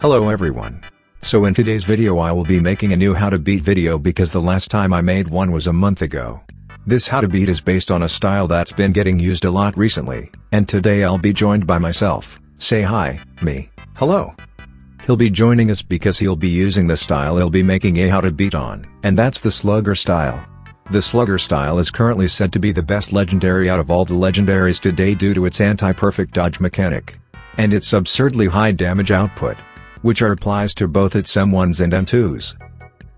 Hello everyone. So in today's video I will be making a new how to beat video because the last time I made one was a month ago. This how to beat is based on a style that's been getting used a lot recently, and today I'll be joined by myself, say hi, me, hello. He'll be joining us because he'll be using the style he'll be making a how to beat on, and that's the slugger style. The slugger style is currently said to be the best legendary out of all the legendaries today due to its anti-perfect dodge mechanic. And its absurdly high damage output. Which are applies to both its M1s and M2s.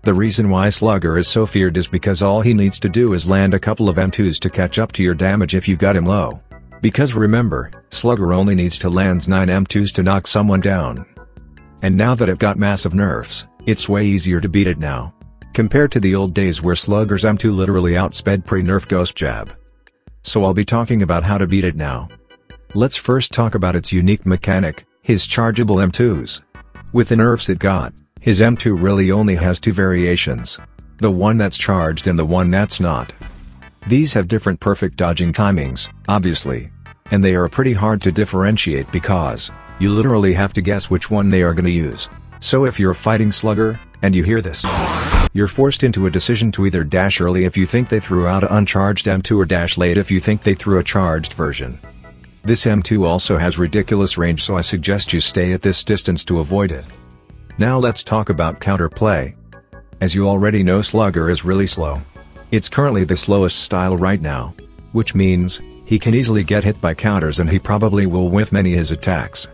The reason why Slugger is so feared is because all he needs to do is land a couple of M2s to catch up to your damage if you got him low. Because remember, Slugger only needs to land 9 M2s to knock someone down. And now that it got massive nerfs, it's way easier to beat it now. Compared to the old days where Slugger's M2 literally outsped pre-nerf Ghost Jab. So I'll be talking about how to beat it now. Let's first talk about its unique mechanic, his chargeable M2s. With the nerfs it got, his M2 really only has two variations. The one that's charged and the one that's not. These have different perfect dodging timings, obviously. And they are pretty hard to differentiate because, you literally have to guess which one they are gonna use. So if you're a fighting Slugger, and you hear this, you're forced into a decision to either dash early if you think they threw out a uncharged M2 or dash late if you think they threw a charged version. This M2 also has ridiculous range so I suggest you stay at this distance to avoid it. Now let's talk about counterplay. As you already know Slugger is really slow. It's currently the slowest style right now. Which means, he can easily get hit by counters and he probably will whiff many of his attacks.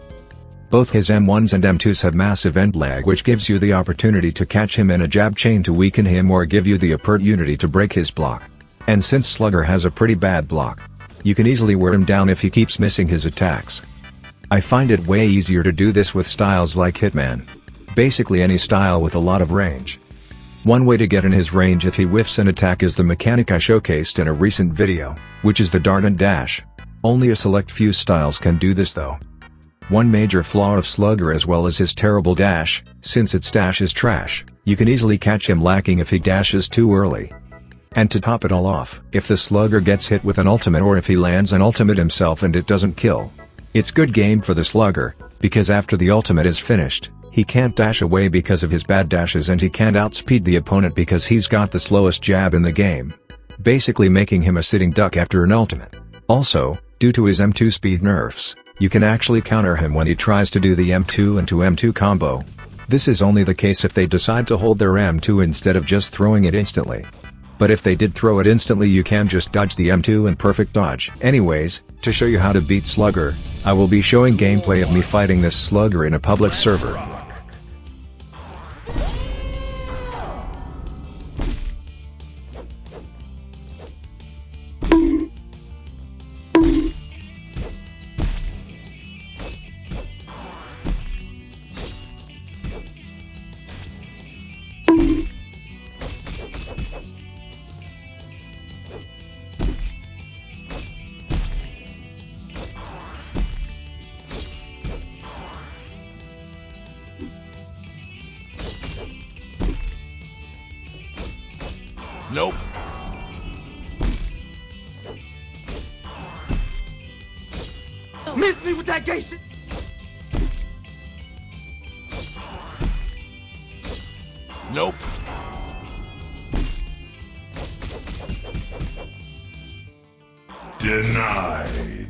Both his M1s and M2s have massive end lag which gives you the opportunity to catch him in a jab chain to weaken him or give you the opportunity to break his block. And since Slugger has a pretty bad block, you can easily wear him down if he keeps missing his attacks. I find it way easier to do this with styles like Hitman basically any style with a lot of range. One way to get in his range if he whiffs an attack is the mechanic I showcased in a recent video, which is the dart and dash. Only a select few styles can do this though. One major flaw of Slugger as well as his terrible dash, since its dash is trash, you can easily catch him lacking if he dashes too early. And to top it all off, if the Slugger gets hit with an ultimate or if he lands an ultimate himself and it doesn't kill. It's good game for the Slugger, because after the ultimate is finished, he can't dash away because of his bad dashes and he can't outspeed the opponent because he's got the slowest jab in the game. Basically making him a sitting duck after an ultimate. Also, due to his M2 speed nerfs, you can actually counter him when he tries to do the M2 and 2M2 combo. This is only the case if they decide to hold their M2 instead of just throwing it instantly. But if they did throw it instantly you can just dodge the M2 and perfect dodge. Anyways, to show you how to beat Slugger, I will be showing gameplay of me fighting this Slugger in a public server. Nope. Miss me with that gay shit. Nope. Denied.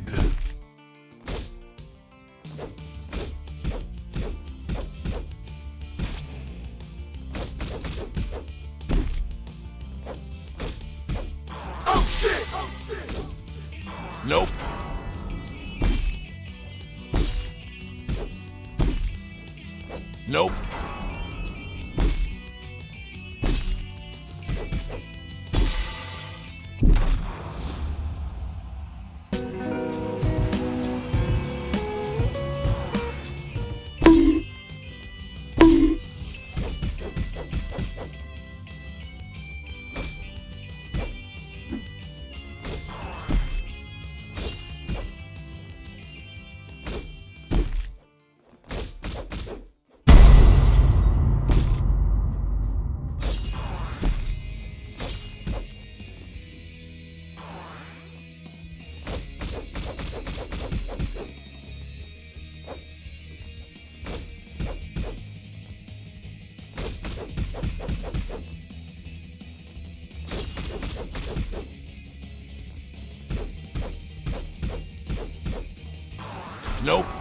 Nope. Nope.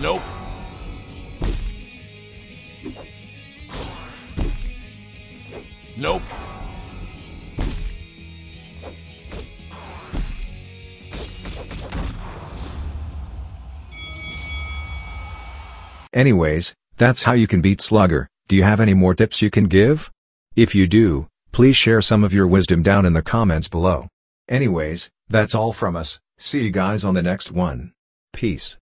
Nope. Nope. Anyways, that's how you can beat Slugger, do you have any more tips you can give? If you do, please share some of your wisdom down in the comments below. Anyways, that's all from us, see you guys on the next one. Peace.